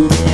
Oh,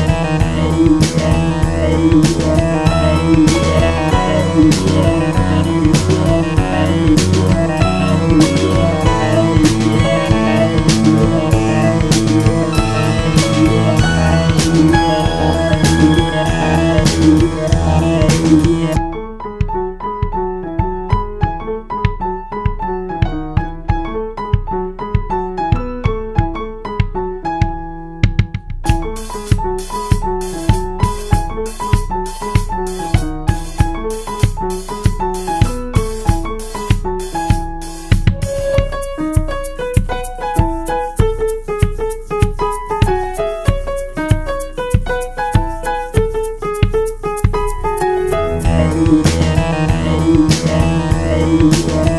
Música